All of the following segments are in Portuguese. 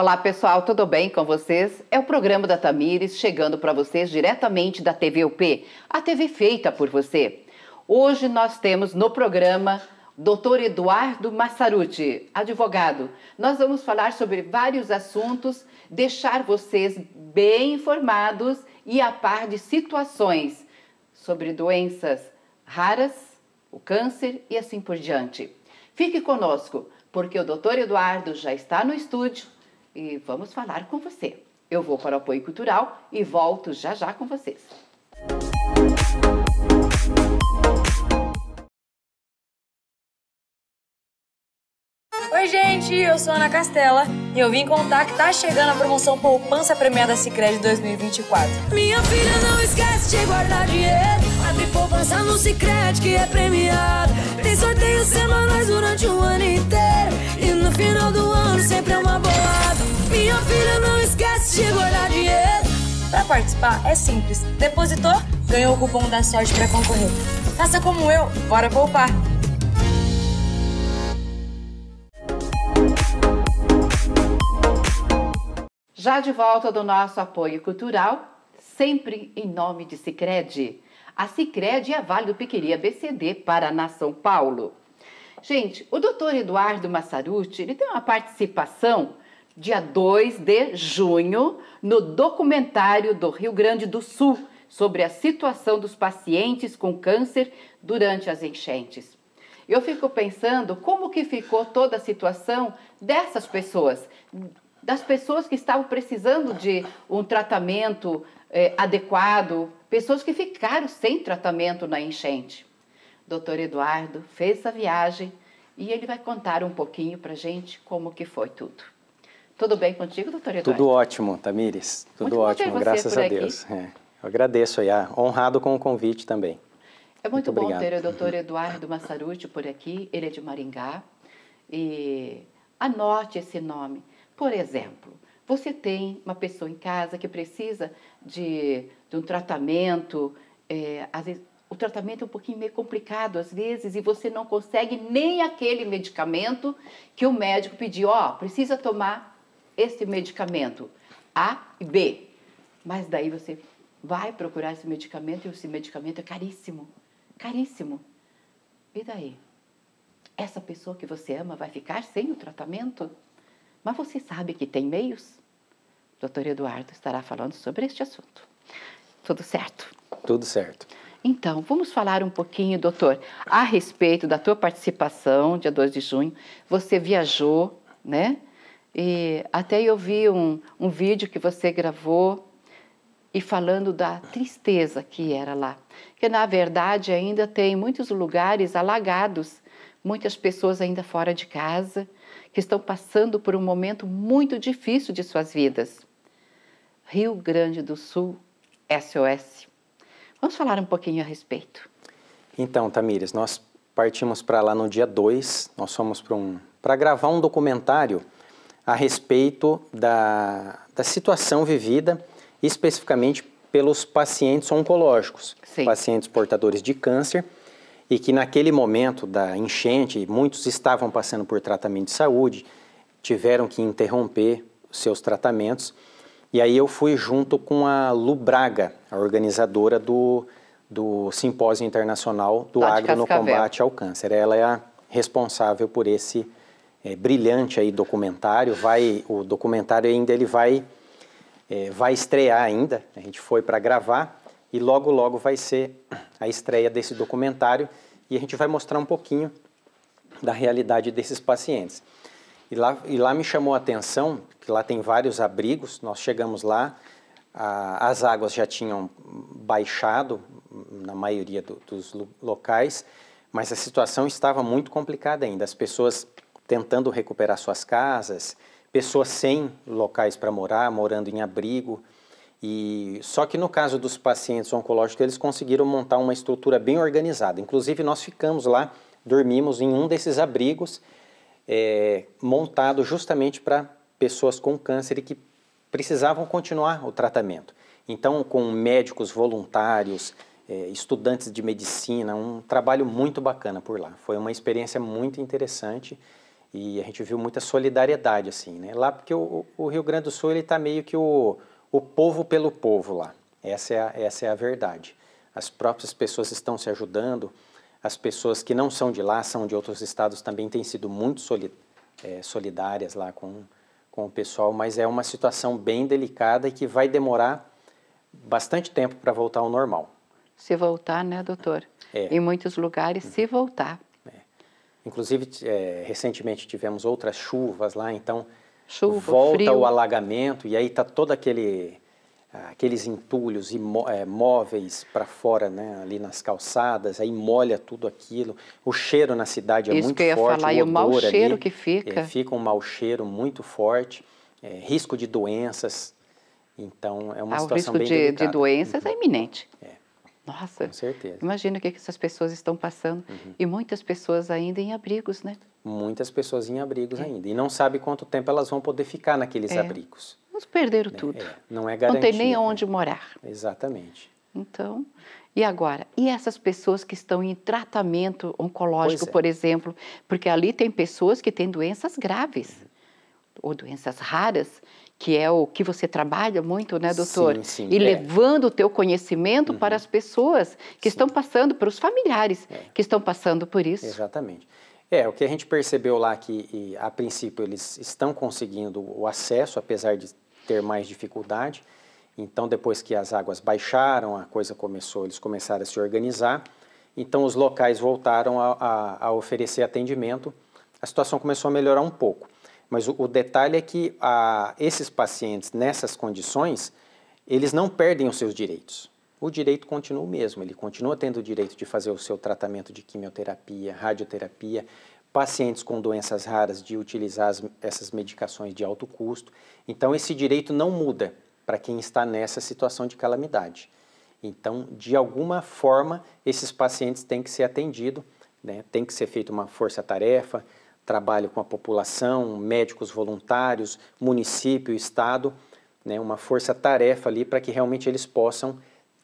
Olá pessoal, tudo bem com vocês? É o programa da Tamires chegando para vocês diretamente da TV UP, a TV feita por você. Hoje nós temos no programa Dr. Eduardo Massaruti, advogado. Nós vamos falar sobre vários assuntos, deixar vocês bem informados e a par de situações sobre doenças raras, o câncer e assim por diante. Fique conosco, porque o Dr. Eduardo já está no estúdio e vamos falar com você. Eu vou para o apoio cultural e volto já já com vocês. Oi, gente, eu sou Ana Castela e eu vim contar que tá chegando a promoção Poupança Premiada Sicredi 2024. Minha filha não esquece de guardar dinheiro. Abre poupança no Sicredi que é premiado. Tem sorteios semanais durante o ano inteiro e no final do ano sempre é uma bolada. Minha filha não esquece de guardar dinheiro. Para participar é simples. Depositou, ganhou o cupom da sorte para concorrer. Faça como eu, bora poupar. Já de volta do nosso apoio cultural, sempre em nome de Sicredi. A Sicredi é a Vale do Piqueri BCD Paraná São Paulo. Gente, o doutor Eduardo Massaruti, ele tem uma participação dia 2 de junho no documentário do Rio Grande do Sul sobre a situação dos pacientes com câncer durante as enchentes. Eu fico pensando como que ficou toda a situação dessas pessoas, das pessoas que estavam precisando de um tratamento eh, adequado, pessoas que ficaram sem tratamento na enchente. Doutor Eduardo fez essa viagem e ele vai contar um pouquinho para gente como que foi tudo. Tudo bem contigo, doutor Eduardo? Tudo ótimo, Tamires. Tudo muito ótimo, graças a Deus. É, eu agradeço aí, honrado com o convite também. É muito, muito bom obrigado. ter o doutor Eduardo Massaruti por aqui, ele é de Maringá. E anote esse nome. Por exemplo, você tem uma pessoa em casa que precisa de, de um tratamento, é, às vezes, o tratamento é um pouquinho meio complicado às vezes e você não consegue nem aquele medicamento que o médico pediu, ó, oh, precisa tomar este medicamento A e B. Mas daí você vai procurar esse medicamento e esse medicamento é caríssimo, caríssimo. E daí? Essa pessoa que você ama vai ficar sem o tratamento? Mas você sabe que tem meios? O doutor Eduardo estará falando sobre este assunto. Tudo certo? Tudo certo. Então, vamos falar um pouquinho, doutor, a respeito da tua participação, dia 2 de junho. Você viajou, né? E até eu vi um, um vídeo que você gravou e falando da tristeza que era lá. Que na verdade ainda tem muitos lugares alagados, muitas pessoas ainda fora de casa que estão passando por um momento muito difícil de suas vidas. Rio Grande do Sul, SOS. Vamos falar um pouquinho a respeito. Então, Tamires, nós partimos para lá no dia 2, nós fomos para um, gravar um documentário a respeito da, da situação vivida especificamente pelos pacientes oncológicos, Sim. pacientes portadores de câncer, e que naquele momento da enchente, muitos estavam passando por tratamento de saúde, tiveram que interromper seus tratamentos. E aí eu fui junto com a Lu Braga, a organizadora do, do Simpósio Internacional do Tati Agro no Combate ao Câncer. Ela é a responsável por esse é, brilhante aí documentário. Vai, o documentário ainda ele vai, é, vai estrear ainda. A gente foi para gravar e logo, logo vai ser a estreia desse documentário e a gente vai mostrar um pouquinho da realidade desses pacientes. E lá, e lá me chamou a atenção que lá tem vários abrigos, nós chegamos lá, a, as águas já tinham baixado na maioria do, dos locais, mas a situação estava muito complicada ainda. As pessoas tentando recuperar suas casas, pessoas sem locais para morar, morando em abrigo. E só que no caso dos pacientes oncológicos, eles conseguiram montar uma estrutura bem organizada. Inclusive, nós ficamos lá, dormimos em um desses abrigos, é, montado justamente para pessoas com câncer e que precisavam continuar o tratamento. Então, com médicos voluntários, é, estudantes de medicina, um trabalho muito bacana por lá. Foi uma experiência muito interessante E a gente viu muita solidariedade, assim, né? Lá porque o, o Rio Grande do Sul, ele está meio que o, o povo pelo povo lá. Essa é, a, essa é a verdade. As próprias pessoas estão se ajudando, as pessoas que não são de lá, são de outros estados, também têm sido muito soli, é, solidárias lá com, com o pessoal, mas é uma situação bem delicada e que vai demorar bastante tempo para voltar ao normal. Se voltar, né, doutor? É. Em muitos lugares, se voltar. Inclusive, é, recentemente tivemos outras chuvas lá, então Chuva, volta frio. o alagamento e aí está todo aquele aqueles entulhos imó é, móveis para fora, né, ali nas calçadas, aí molha tudo aquilo. O cheiro na cidade é Isso muito que eu ia forte, falar, o e o mau cheiro ali, que fica. É, fica um mau cheiro muito forte, é, risco de doenças. Então é uma ah, situação o risco bem de, delicada. de doenças é iminente. É. Nossa, Com certeza. imagina o que essas pessoas estão passando. Uhum. E muitas pessoas ainda em abrigos, né? Muitas pessoas em abrigos ainda. E não sabe quanto tempo elas vão poder ficar naqueles É. abrigos. Uns perderam né? tudo. É, não é Não garantido. tem nem né? onde morar. Exatamente. Então, e agora? E essas pessoas que estão em tratamento oncológico, é. por exemplo? Porque ali tem pessoas que têm doenças graves ou doenças raras, que é o que você trabalha muito, né, doutor? Sim, sim, e é. Uhum. levando o teu conhecimento para as pessoas que estão passando, para os familiares É. que estão passando por isso. Exatamente. É, o que a gente percebeu lá que, a princípio, eles estão conseguindo o acesso, apesar de ter mais dificuldade. Então, depois que as águas baixaram, a coisa começou, eles começaram a se organizar. Então, os locais voltaram a, a, a oferecer atendimento. A situação começou a melhorar um pouco. Mas o, o detalhe é que a, esses pacientes, nessas condições, eles não perdem os seus direitos. O direito continua o mesmo, ele continua tendo o direito de fazer o seu tratamento de quimioterapia, radioterapia, pacientes com doenças raras de utilizar as, essas medicações de alto custo. Então, esse direito não muda para quem está nessa situação de calamidade. Então, de alguma forma, esses pacientes têm que ser atendidos, né? tem que ser feita uma força-tarefa, trabalho com a população, médicos voluntários, município, estado, né? uma força-tarefa ali para que realmente eles possam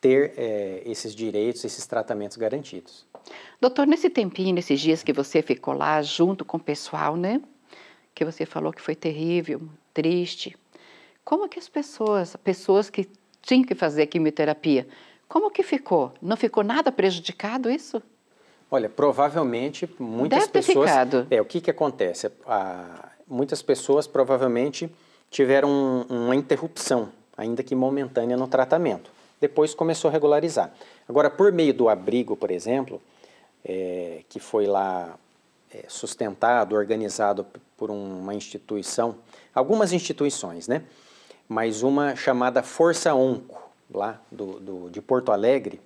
ter eh, esses direitos, esses tratamentos garantidos. Doutor, nesse tempinho, nesses dias que você ficou lá junto com o pessoal, né? Que você falou que foi terrível, triste. Como que as pessoas, pessoas que tinham que fazer quimioterapia, como que ficou? Não ficou nada prejudicado isso? Olha, provavelmente muitas Deve ter pessoas. ficado. É, o que, que acontece? Ah, muitas pessoas provavelmente tiveram um- uma interrupção, ainda que momentânea, no tratamento. Depois começou a regularizar. Agora, por meio do abrigo, por exemplo, é, que foi lá é, sustentado, organizado por uma instituição, algumas instituições, né? Mas uma chamada Força Onco, lá do, do- de Porto Alegre,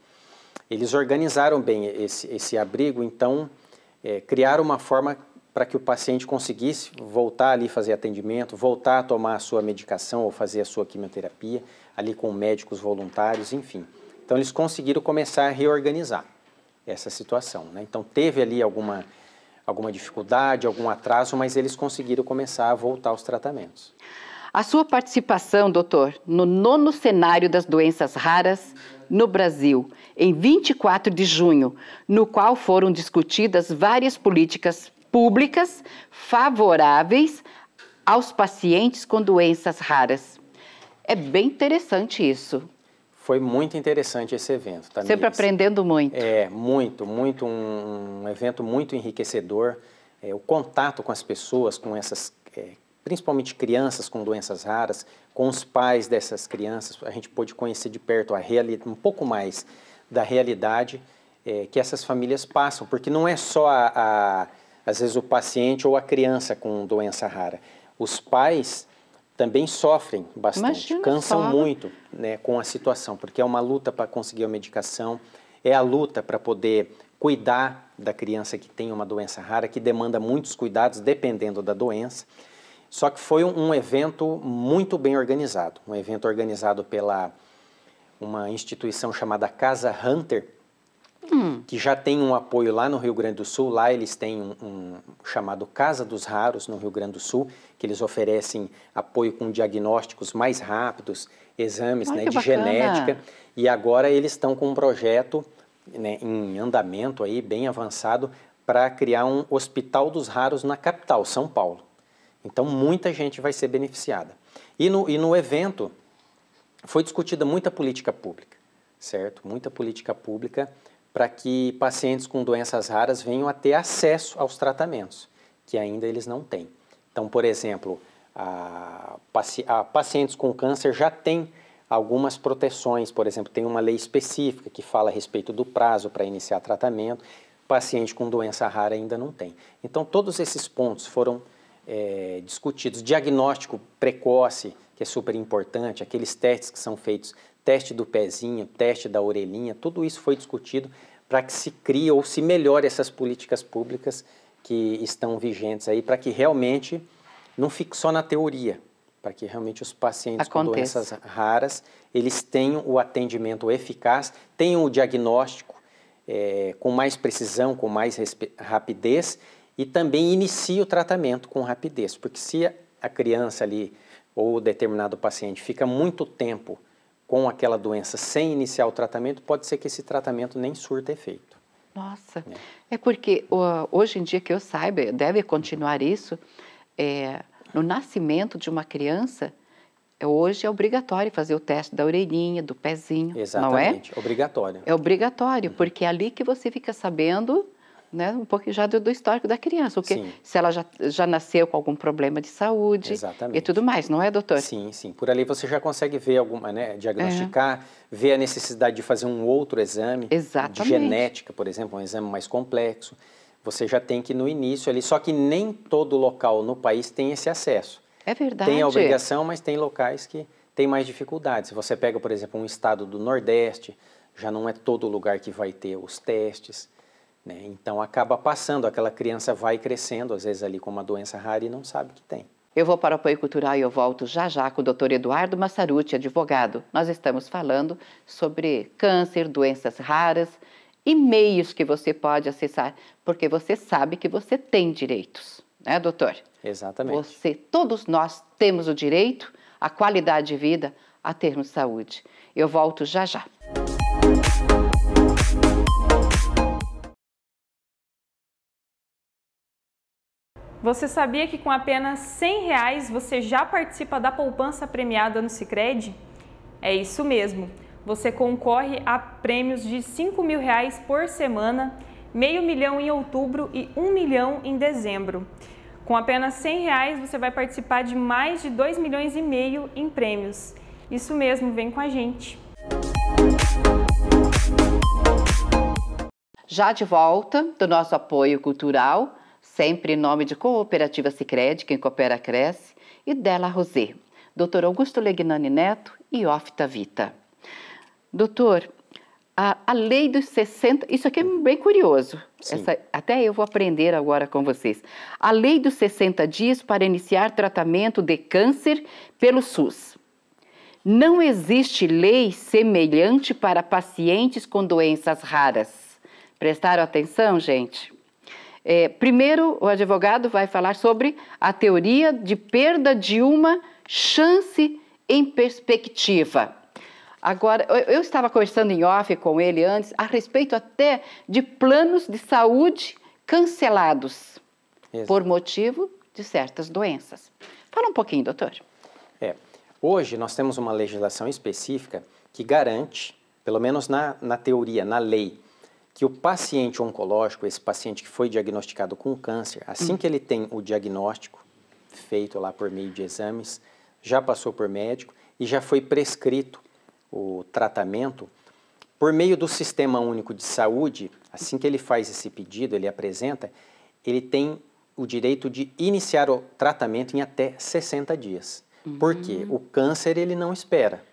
eles organizaram bem esse, esse abrigo, então é, criaram uma forma para que o paciente conseguisse voltar ali fazer atendimento, voltar a tomar a sua medicação ou fazer a sua quimioterapia, ali com médicos voluntários, enfim. Então eles conseguiram começar a reorganizar essa situação. Né? Então teve ali alguma, alguma dificuldade, algum atraso, mas eles conseguiram começar a voltar aos tratamentos. A sua participação, doutor, no nono cenário das doenças raras no Brasil, em 24 de junho, no qual foram discutidas várias políticas públicas favoráveis aos pacientes com doenças raras. É bem interessante isso. Foi muito interessante esse evento. Tamires. Sempre aprendendo muito. É, muito, muito, um, um evento muito enriquecedor. É, o contato com as pessoas, com essas, é, principalmente crianças com doenças raras, com os pais dessas crianças, a gente pôde conhecer de perto a reali um pouco mais da realidade é, que essas famílias passam, porque não é só, a, a, às vezes, o paciente ou a criança com doença rara. Os pais também sofrem bastante, Imagina cansam muito né, com a situação, porque é uma luta para conseguir a medicação, é a luta para poder cuidar da criança que tem uma doença rara, que demanda muitos cuidados dependendo da doença. Só que foi um, um evento muito bem organizado, um evento organizado pela uma instituição chamada Casa Hunter, que já tem um apoio lá no Rio Grande do Sul. Lá eles têm um, um chamado Casa dos Raros no Rio Grande do Sul, que eles oferecem apoio com diagnósticos mais rápidos, exames Ai, né, de bacana. genética. E agora eles estão com um projeto né, em andamento aí, bem avançado, para criar um hospital dos raros na capital, São Paulo. Então, muita gente vai ser beneficiada. E no, e no evento foi discutida muita política pública, certo? Muita política pública para que pacientes com doenças raras venham a ter acesso aos tratamentos, que ainda eles não têm. Então, por exemplo, a, a pacientes com câncer já têm algumas proteções, por exemplo, tem uma lei específica que fala a respeito do prazo para iniciar tratamento, paciente com doença rara ainda não tem. Então, todos esses pontos foram é, discutidos. Diagnóstico precoce, que é super importante, aqueles testes que são feitos, teste do pezinho, teste da orelhinha, tudo isso foi discutido para que se crie ou se melhore essas políticas públicas que estão vigentes aí, para que realmente não fique só na teoria, para que realmente os pacientes Aconteça. com doenças raras eles tenham o atendimento eficaz, tenham o diagnóstico é, com mais precisão, com mais rapidez e também inicie o tratamento com rapidez, porque se a criança ali ou determinado paciente fica muito tempo com aquela doença sem iniciar o tratamento, pode ser que esse tratamento nem surta efeito. Nossa, é, é porque hoje em dia que eu saiba, deve continuar isso, é, no nascimento de uma criança, hoje é obrigatório fazer o teste da orelhinha, do pezinho, Exatamente, não é? obrigatório. É obrigatório, uhum. porque é ali que você fica sabendo né, um pouco já do, do histórico da criança, porque sim. se ela já, já nasceu com algum problema de saúde Exatamente. e tudo mais, não é, doutor? Sim, sim. Por ali você já consegue ver alguma, né, diagnosticar, é. ver a necessidade de fazer um outro exame Exatamente. de genética, por exemplo, um exame mais complexo você já tem que no início ali, só que nem todo local no país tem esse acesso. É verdade. Tem a obrigação, mas tem locais que têm mais dificuldades. Se você pega, por exemplo, um estado do Nordeste, já não é todo lugar que vai ter os testes. Né? Então acaba passando, aquela criança vai crescendo, às vezes ali com uma doença rara e não sabe que tem. Eu vou para o apoio cultural e eu volto já já com o Dr. Eduardo Massaruti, advogado. Nós estamos falando sobre câncer, doenças raras e meios que você pode acessar, porque você sabe que você tem direitos, né, doutor? Exatamente. Você, todos nós temos o direito à qualidade de vida, a termos saúde. Eu volto já já. Você sabia que com apenas 100 reais você já participa da poupança premiada no Sicredi? É isso mesmo você concorre a prêmios de 5 mil reais por semana, meio milhão em outubro e um milhão em dezembro. Com apenas 100 reais você vai participar de mais de 2 milhões e meio em prêmios. Isso mesmo, vem com a gente. Já de volta do nosso apoio cultural, sempre em nome de Cooperativa Sicredi, quem coopera cresce, e Della Rosé, Dr. Augusto Legnani Neto e Ofta Vita. Doutor, a, a lei dos 60, isso aqui é bem curioso, Essa, até eu vou aprender agora com vocês. A lei dos 60 dias para iniciar tratamento de câncer pelo SUS. Não existe lei semelhante para pacientes com doenças raras. Prestaram atenção, gente? É, primeiro, o advogado vai falar sobre a teoria de perda de uma chance em perspectiva. Agora, eu estava conversando em off com ele antes a respeito até de planos de saúde cancelados Exato. por motivo de certas doenças. Fala um pouquinho, doutor. É, hoje nós temos uma legislação específica que garante, pelo menos na, na teoria, na lei, que o paciente oncológico, esse paciente que foi diagnosticado com câncer, assim hum. que ele tem o diagnóstico feito lá por meio de exames, já passou por médico e já foi prescrito o tratamento, por meio do Sistema Único de Saúde, assim que ele faz esse pedido, ele apresenta, ele tem o direito de iniciar o tratamento em até 60 dias. Uhum. Por quê? O câncer ele não espera.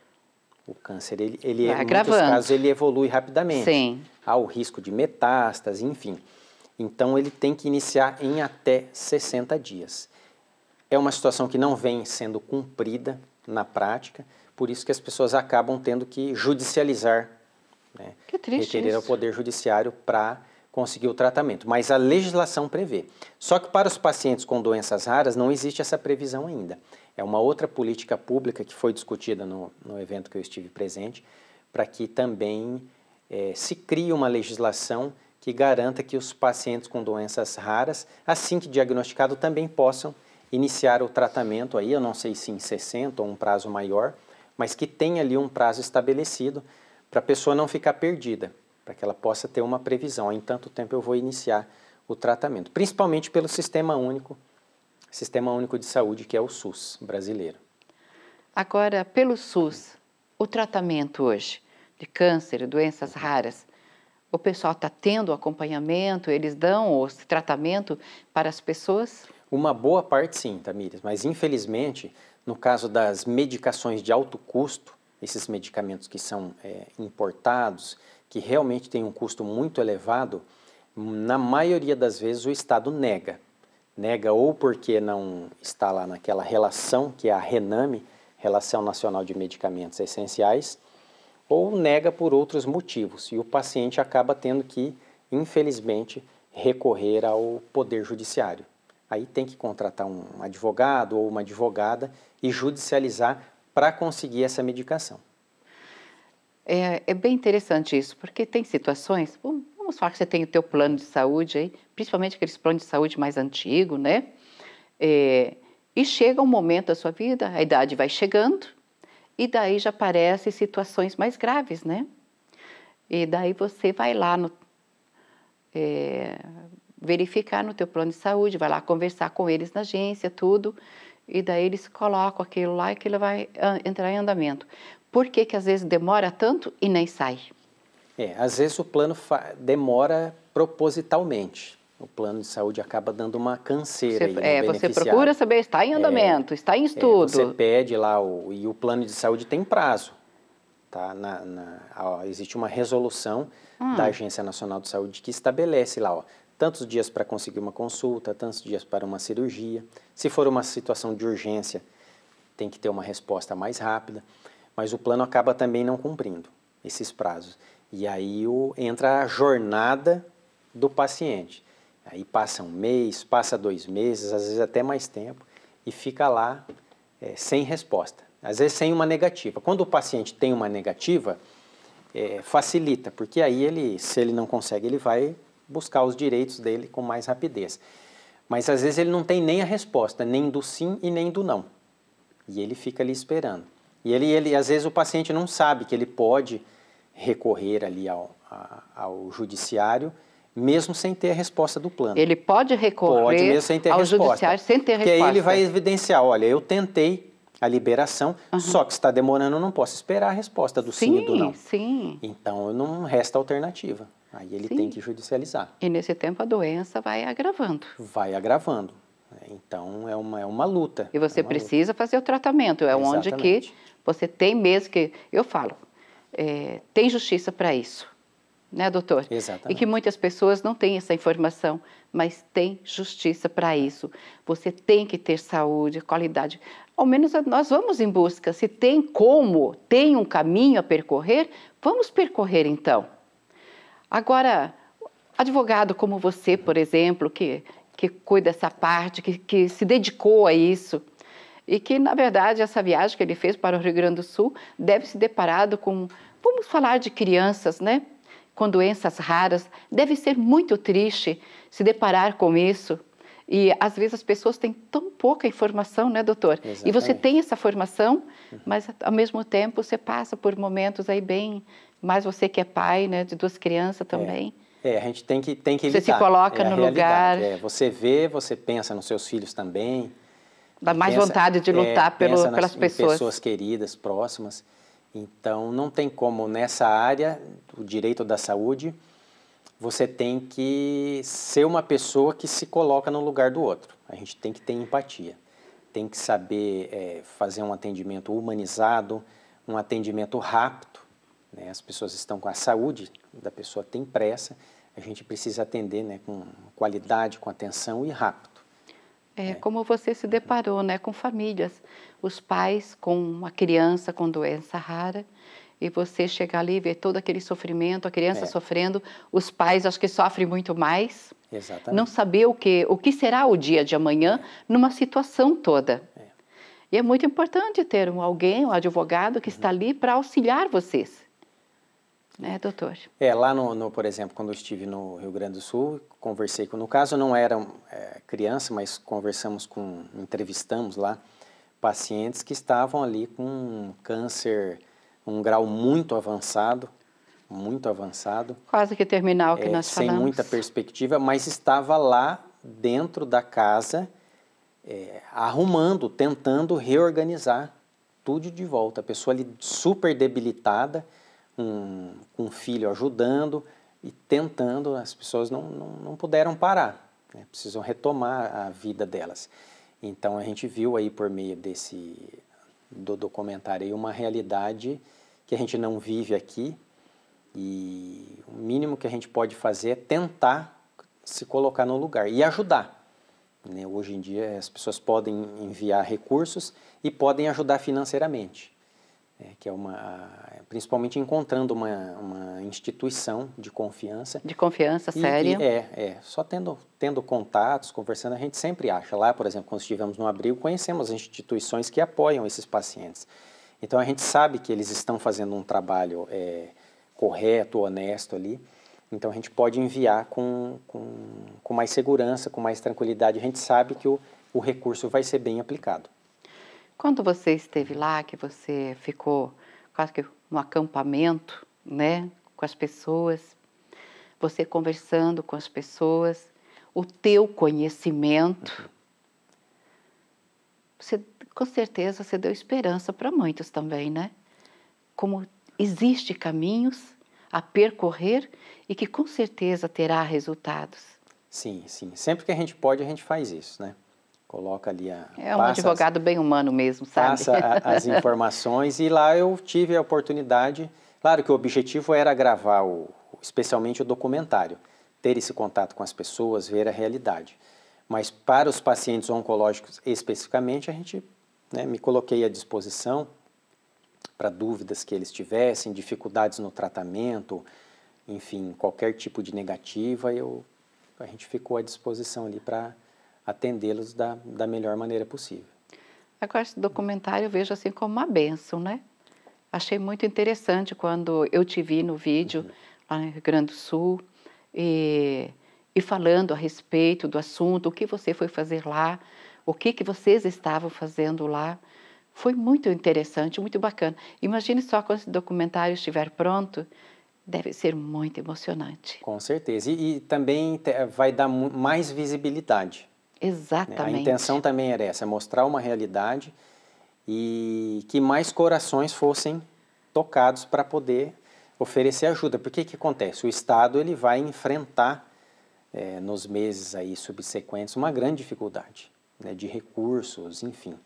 O câncer, ele, ele em muitos casos, ele evolui rapidamente. Sim. Há o risco de metástase, enfim. Então, ele tem que iniciar em até 60 dias. É uma situação que não vem sendo cumprida na prática, por isso que as pessoas acabam tendo que judicializar, né? que triste requerer ao Poder Judiciário para conseguir o tratamento. Mas a legislação prevê. Só que para os pacientes com doenças raras não existe essa previsão ainda. É uma outra política pública que foi discutida no, no evento que eu estive presente, para que também é, se crie uma legislação que garanta que os pacientes com doenças raras, assim que diagnosticado, também possam iniciar o tratamento aí, eu não sei se em 60 ou um prazo maior, mas que tenha ali um prazo estabelecido para a pessoa não ficar perdida, para que ela possa ter uma previsão. Em tanto tempo eu vou iniciar o tratamento, principalmente pelo Sistema Único, Sistema Único de Saúde, que é o SUS brasileiro. Agora, pelo SUS, o tratamento hoje de câncer e doenças raras, o pessoal está tendo acompanhamento, eles dão o tratamento para as pessoas? Uma boa parte sim, Tamires, mas infelizmente, no caso das medicações de alto custo, esses medicamentos que são é, importados, que realmente têm um custo muito elevado, na maioria das vezes o Estado nega. Nega ou porque não está lá naquela relação, que é a RENAME, Relação Nacional de Medicamentos Essenciais, ou nega por outros motivos. E o paciente acaba tendo que, infelizmente, recorrer ao Poder Judiciário. Aí tem que contratar um advogado ou uma advogada e judicializar para conseguir essa medicação. É, é, bem interessante isso, porque tem situações, vamos falar que você tem o teu plano de saúde aí, principalmente aqueles planos de saúde mais antigos, né? É, e chega um momento da sua vida, a idade vai chegando, e daí já aparecem situações mais graves, né? E daí você vai lá no, é, verificar no teu plano de saúde, vai lá conversar com eles na agência, tudo, e daí eles colocam aquilo lá e aquilo vai ah, entrar em andamento. Por que que às vezes demora tanto e nem sai? É, às vezes o plano demora propositalmente. O plano de saúde acaba dando uma canseira você, é, você procura saber, está em andamento, é, está em estudo. É, você pede lá, o, e o plano de saúde tem prazo. Tá? Na, na ó, existe uma resolução hum. da Agência Nacional de Saúde que estabelece lá, ó, tantos dias para conseguir uma consulta, tantos dias para uma cirurgia. Se for uma situação de urgência, tem que ter uma resposta mais rápida, mas o plano acaba também não cumprindo esses prazos. E aí o, entra a jornada do paciente. Aí passa um mês, passa dois meses, às vezes até mais tempo, e fica lá é, sem resposta. Às vezes sem uma negativa. Quando o paciente tem uma negativa, é, facilita, porque aí ele, se ele não consegue, ele vai buscar os direitos dele com mais rapidez. Mas às vezes ele não tem nem a resposta, nem do sim e nem do não. E ele fica ali esperando. E ele, ele às vezes o paciente não sabe que ele pode recorrer ali ao, ao judiciário, mesmo sem ter a resposta do plano. Ele pode recorrer pode, mesmo sem ter ao resposta, judiciário sem ter a resposta. Que aí ele vai evidenciar, olha, eu tentei a liberação, uhum. só que está demorando, eu não posso esperar a resposta do sim, sim e do não. Sim. Então não resta alternativa. Aí ele sim. tem que judicializar. E nesse tempo a doença vai agravando. Vai agravando. Então é uma, é uma luta. E você é precisa luta. fazer o tratamento. É Exatamente. onde que você tem mesmo que. Eu falo, é, tem justiça para isso. Né, doutor? Exatamente. E que muitas pessoas não têm essa informação, mas tem justiça para isso. Você tem que ter saúde, qualidade. Ao menos nós vamos em busca. Se tem como, tem um caminho a percorrer, vamos percorrer então. Agora, advogado como você, por exemplo, que, que cuida dessa parte, que, que se dedicou a isso, e que, na verdade, essa viagem que ele fez para o Rio Grande do Sul deve se deparado com, vamos falar de crianças, né? Com doenças raras, deve ser muito triste se deparar com isso. E às vezes as pessoas têm tão pouca informação, né, doutor? Exatamente. E você tem essa formação, mas ao mesmo tempo você passa por momentos aí bem, mais você que é pai, né, de duas crianças também. É, é a gente tem que tem que evitar. Você se coloca é no lugar. É, você vê, você pensa nos seus filhos também. Dá mais pensa, vontade de lutar é, pelo, nas, pelas pessoas. pessoas queridas, próximas. Então, não tem como nessa área, o direito da saúde, você tem que ser uma pessoa que se coloca no lugar do outro. A gente tem que ter empatia, tem que saber é, fazer um atendimento humanizado, um atendimento rápido. Né? As pessoas estão com a saúde da pessoa tem pressa, a gente precisa atender né, com qualidade, com atenção e rápido. É, é, como você se deparou né, com famílias, os pais com uma criança com doença rara e você chegar ali e ver todo aquele sofrimento, a criança é. sofrendo, os pais acho que sofrem muito mais. Exatamente. Não saber o que, o que será o dia de amanhã numa situação toda. É. E é muito importante ter um alguém, um advogado que uhum. está ali para auxiliar vocês. Né, doutor? É, lá no, no, por exemplo, quando eu estive no Rio Grande do Sul, conversei com, no caso não era é, criança, mas conversamos com, entrevistamos lá pacientes que estavam ali com câncer, um grau muito avançado, muito avançado. Quase que terminal que é, nós falamos. Sem muita perspectiva, mas estava lá dentro da casa, é, arrumando, tentando reorganizar tudo de volta. A pessoa ali super debilitada, um, um filho ajudando e tentando, as pessoas não, não, não puderam parar, né? precisam retomar a vida delas. Então a gente viu aí por meio desse do documentário uma realidade que a gente não vive aqui e o mínimo que a gente pode fazer é tentar se colocar no lugar e ajudar. Né? Hoje em dia as pessoas podem enviar recursos e podem ajudar financeiramente é, que é uma principalmente encontrando uma, uma instituição de confiança. De confiança e, séria. e é é só tendo tendo contatos conversando a gente sempre acha. Lá por exemplo quando estivemos no abril conhecemos as instituições que apoiam esses pacientes. Então a gente sabe que eles estão fazendo um trabalho é, correto honesto ali. Então a gente pode enviar com, com, com mais segurança com mais tranquilidade. A gente sabe que o, o recurso vai ser bem aplicado quando você esteve lá, que você ficou quase que no acampamento, né, com as pessoas, você conversando com as pessoas, o teu conhecimento, você, com certeza você deu esperança para muitos também, né? Como existe caminhos a percorrer e que com certeza terá resultados. Sim, sim. Sempre que a gente pode, a gente faz isso, né? Coloca ali a. É um advogado as, bem humano mesmo, sabe? Passa a, as informações e lá eu tive a oportunidade. Claro que o objetivo era gravar, o, especialmente o documentário, ter esse contato com as pessoas, ver a realidade. Mas para os pacientes oncológicos especificamente, a gente né, me coloquei à disposição para dúvidas que eles tivessem, dificuldades no tratamento, enfim, qualquer tipo de negativa, eu, a gente ficou à disposição ali para atendê-los da, da melhor maneira possível. Agora, esse documentário eu vejo assim como uma benção, né? Achei muito interessante quando eu te vi no vídeo uhum. lá no Rio Grande do Sul e, e falando a respeito do assunto, o que você foi fazer lá, o que, que vocês estavam fazendo lá. Foi muito interessante, muito bacana. Imagine só quando esse documentário estiver pronto, deve ser muito emocionante. Com certeza. E, e também vai dar mais visibilidade Exatamente. A intenção também era essa, mostrar uma realidade e que mais corações fossem tocados para poder oferecer ajuda. Porque que acontece? O Estado ele vai enfrentar é, nos meses aí subsequentes uma grande dificuldade né, de recursos, enfim.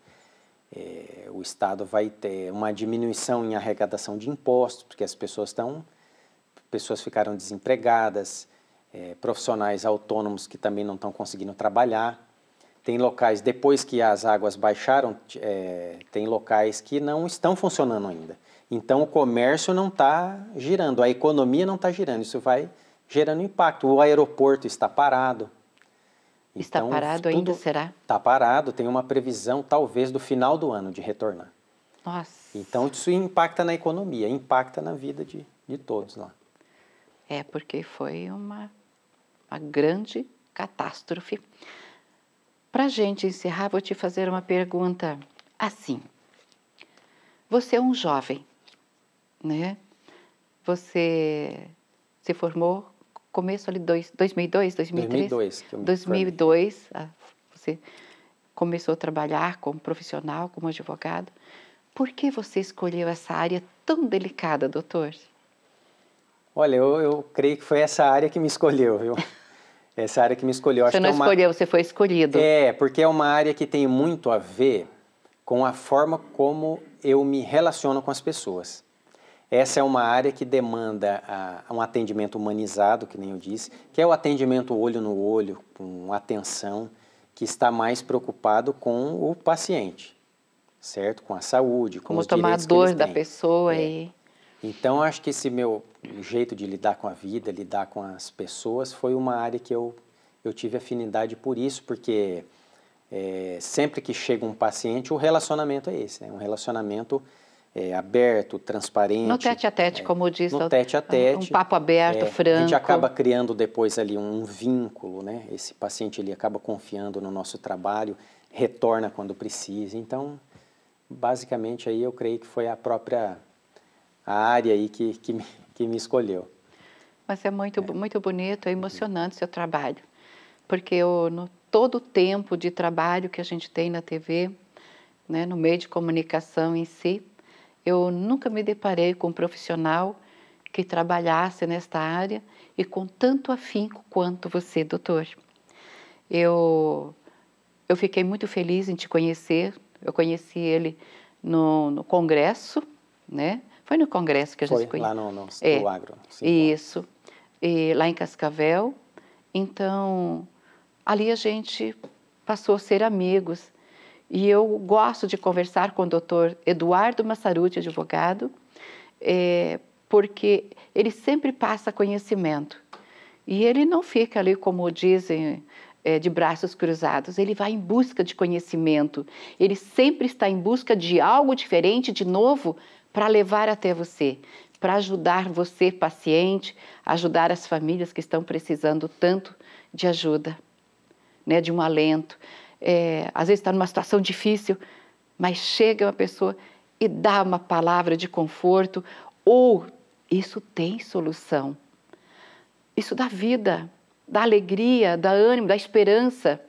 É, o Estado vai ter uma diminuição em arrecadação de impostos, porque as pessoas estão, pessoas ficaram desempregadas, é, profissionais autônomos que também não estão conseguindo trabalhar. Tem locais, depois que as águas baixaram, é, tem locais que não estão funcionando ainda. Então o comércio não está girando, a economia não está girando, isso vai gerando impacto. O aeroporto está parado. Está então, parado ainda, será? Está parado, tem uma previsão talvez do final do ano de retornar. Nossa. Então isso impacta na economia, impacta na vida de, de todos lá. É, porque foi uma uma grande catástrofe. Para a gente encerrar, vou te fazer uma pergunta assim. Você é um jovem, né? Você se formou começo ali dois, 2002, 2003? 2002. Que eu 2002, ah, você começou a trabalhar como profissional, como advogado. Por que você escolheu essa área tão delicada, doutor? Olha, eu, eu creio que foi essa área que me escolheu, viu? Essa área que me escolheu. Você não é uma... escolheu, você foi escolhido. É, porque é uma área que tem muito a ver com a forma como eu me relaciono com as pessoas. Essa é uma área que demanda a, um atendimento humanizado, que nem eu disse, que é o atendimento olho no olho, com atenção, que está mais preocupado com o paciente, certo? Com a saúde, com como os tomar direitos dor da pessoa é. e então, acho que esse meu jeito de lidar com a vida, lidar com as pessoas, foi uma área que eu, eu tive afinidade por isso, porque é, sempre que chega um paciente, o relacionamento é esse, né? um relacionamento é, aberto, transparente. No tete a tete, é, como disse. No tete a tete. Um papo aberto, é, franco. A gente acaba criando depois ali um vínculo, né? Esse paciente ele acaba confiando no nosso trabalho, retorna quando precisa. Então, basicamente aí eu creio que foi a própria a área aí que, que, me, que me escolheu. Mas é muito, é. muito bonito, é emocionante o seu trabalho. Porque eu, no todo o tempo de trabalho que a gente tem na TV, né, no meio de comunicação em si, eu nunca me deparei com um profissional que trabalhasse nesta área e com tanto afinco quanto você, doutor. Eu, eu fiquei muito feliz em te conhecer. Eu conheci ele no, no congresso, né? Foi no congresso que a gente Foi, conheceu. lá no, no, é, no agro. Sim, isso. E, lá em Cascavel. Então, ali a gente passou a ser amigos. E eu gosto de conversar com o doutor Eduardo Massaruti, advogado, é, porque ele sempre passa conhecimento. E ele não fica ali, como dizem, é, de braços cruzados, ele vai em busca de conhecimento. Ele sempre está em busca de algo diferente, de novo, para levar até você, para ajudar você, paciente, ajudar as famílias que estão precisando tanto de ajuda, né, de um alento é, às vezes está numa situação difícil, mas chega uma pessoa e dá uma palavra de conforto, ou isso tem solução. Isso dá vida, dá alegria, dá ânimo, dá esperança.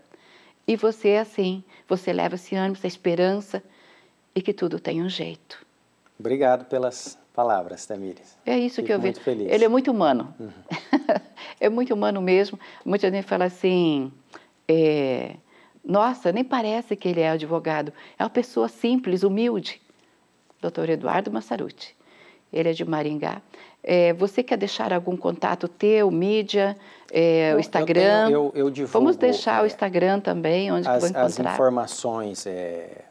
E você é assim, você leva esse ânimo, essa esperança e que tudo tem um jeito. Obrigado pelas palavras, Tamires. É isso Fico que eu muito vejo. Feliz. Ele é muito humano. Uhum. é muito humano mesmo. Muita gente fala assim, é, nossa, nem parece que ele é advogado. É uma pessoa simples, humilde. Doutor Eduardo Massaruti. Ele é de Maringá. É, você quer deixar algum contato teu, mídia, é, o Instagram? Eu, eu, eu divulgo, Vamos deixar é, o Instagram também, onde as, que vou encontrar. As informações, é,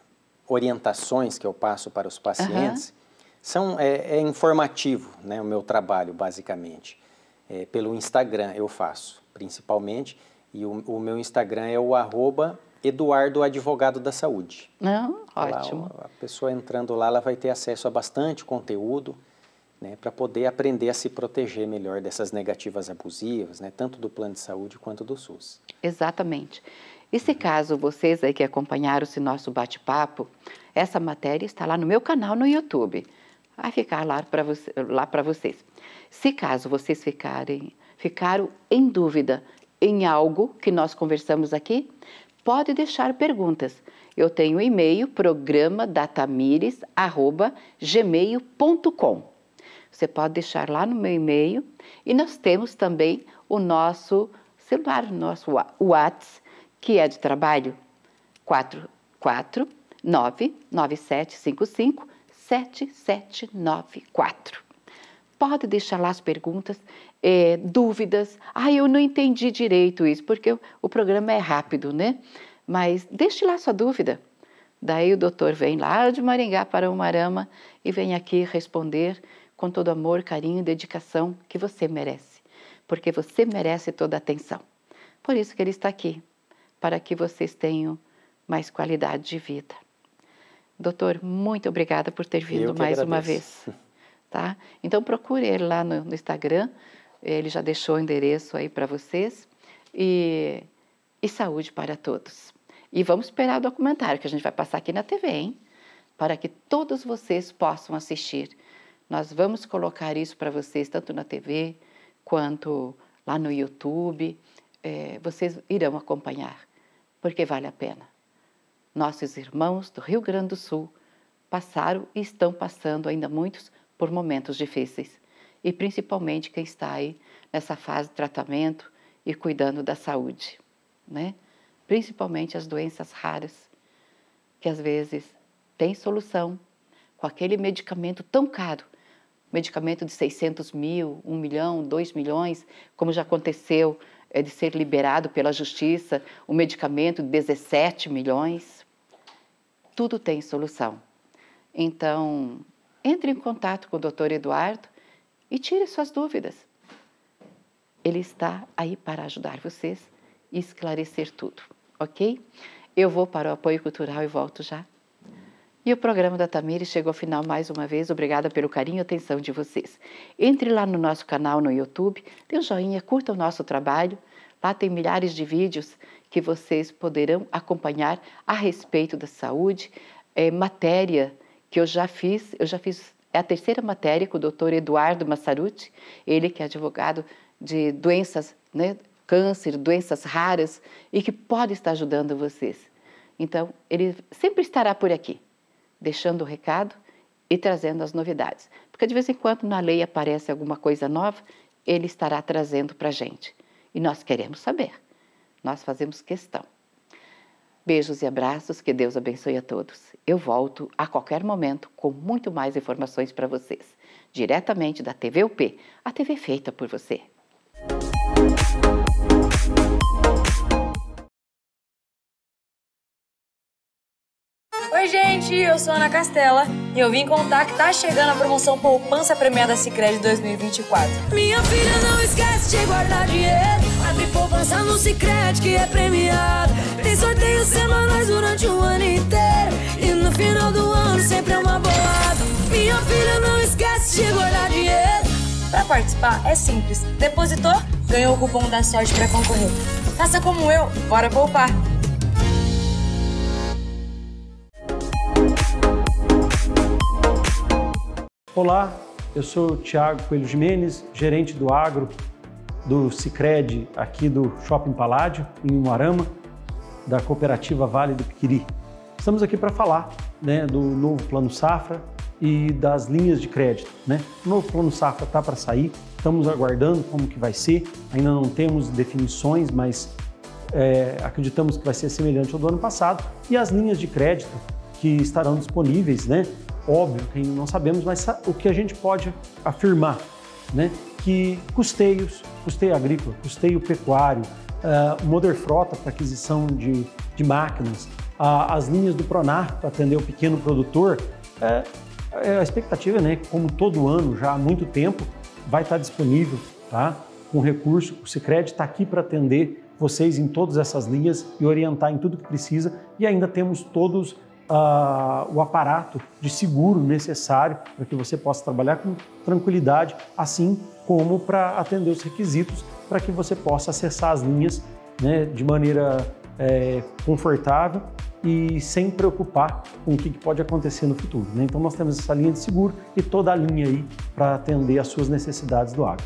orientações que eu passo para os pacientes, uhum. São, é, é, informativo né, o meu trabalho, basicamente. É, pelo Instagram eu faço, principalmente. E o, o meu Instagram é o arroba Eduardo Advogado da Saúde. Não, ótimo. Lá, a pessoa entrando lá, ela vai ter acesso a bastante conteúdo, né, para poder aprender a se proteger melhor dessas negativas abusivas, né, tanto do plano de saúde quanto do SUS. Exatamente. E se caso vocês aí que acompanharam esse nosso bate-papo, essa matéria está lá no meu canal no YouTube. Vai ficar lá para você, vocês. Se caso vocês ficarem, ficaram em dúvida em algo que nós conversamos aqui, pode deixar perguntas. Eu tenho e-mail programa datamires@gmail.com. Você pode deixar lá no meu e-mail e nós temos também o nosso celular, nosso WhatsApp, que é de trabalho 4499755 7794. Pode deixar lá as perguntas é, dúvidas. Ah, eu não entendi direito isso, porque o, programa é rápido, né? Mas deixe lá sua dúvida. Daí o doutor vem lá de Maringá para o Marama e vem aqui responder com todo amor, carinho e dedicação que você merece, porque você merece toda a atenção. Por isso que ele está aqui, para que vocês tenham mais qualidade de vida. Doutor, muito obrigada por ter vindo mais agradeço. uma vez. Tá? Então procure ele lá no, no Instagram, ele já deixou o endereço aí para vocês. E, e saúde para todos. E vamos esperar o documentário que a gente vai passar aqui na TV, hein? Para que todos vocês possam assistir. Nós vamos colocar isso para vocês, tanto na TV quanto lá no YouTube. É, vocês irão acompanhar, porque vale a pena. Nossos irmãos do Rio Grande do Sul passaram e estão passando ainda muitos por momentos difíceis. E principalmente quem está aí nessa fase de tratamento e cuidando da saúde, né? Principalmente as doenças raras, que às vezes tem solução com aquele medicamento tão caro, medicamento de 600 mil, 1 milhão, 2 milhões, como já aconteceu é, de ser liberado pela justiça, o medicamento de 17 milhões. Tudo tem solução. Então, entre em contato com o doutor Eduardo e tire suas dúvidas. Ele está aí para ajudar vocês e esclarecer tudo, ok? Eu vou para o apoio cultural e volto já. E o programa da Tamires chegou ao final mais uma vez. Obrigada pelo carinho e atenção de vocês. Entre lá no nosso canal no YouTube, dê um joinha, curta o nosso trabalho. Lá tem milhares de vídeos que vocês poderão acompanhar a respeito da saúde, é, matéria que eu já fiz, eu já fiz, é a terceira matéria com o doutor Eduardo Massaruti, ele que é advogado de doenças, né, câncer, doenças raras e que pode estar ajudando vocês. Então, ele sempre estará por aqui deixando o recado e trazendo as novidades. Porque de vez em quando na lei aparece alguma coisa nova, ele estará trazendo para a gente. E nós queremos saber. Nós fazemos questão. Beijos e abraços, que Deus abençoe a todos. Eu volto a qualquer momento com muito mais informações para vocês, diretamente da TVUP, a TV feita por você. Oi, gente, eu sou a Ana Castela e eu vim contar que tá chegando a promoção Poupança Premiada Sicredi 2024. Minha filha, não esquece de guardar dinheiro. Abre poupança no Sicredi que é premiado. Tem sorteios semanais durante o ano inteiro. E no final do ano sempre é uma boada. Minha filha, não esquece de guardar dinheiro. Para participar é simples. Depositou, ganhou o cupom da sorte para concorrer. Faça como eu, bora poupar. Olá, eu sou o Thiago Coelho Jimenez, gerente do agro do Cicred aqui do Shopping Paládio, em Umuarama, da cooperativa Vale do Piquiri. Estamos aqui para falar né, do novo Plano Safra e das linhas de crédito. Né? O novo Plano Safra está para sair, estamos aguardando como que vai ser, ainda não temos definições, mas é, acreditamos que vai ser semelhante ao do ano passado. E as linhas de crédito que estarão disponíveis, né, óbvio que não sabemos, mas o que a gente pode afirmar, né? Que custeios, custeio agrícola, custeio pecuário, uh, Moder Frota para aquisição de, de máquinas, uh, as linhas do Pronar para atender o pequeno produtor, uh, a expectativa, né, como todo ano, já há muito tempo, vai estar disponível, tá? Com recurso, o Sicredi está aqui para atender vocês em todas essas linhas e orientar em tudo que precisa. E ainda temos todos uh, o aparato de seguro necessário para que você possa trabalhar com tranquilidade, assim como para atender os requisitos para que você possa acessar as linhas né, de maneira é, confortável e sem preocupar com o que pode acontecer no futuro. Né? Então nós temos essa linha de seguro e toda a linha aí para atender às suas necessidades do agro.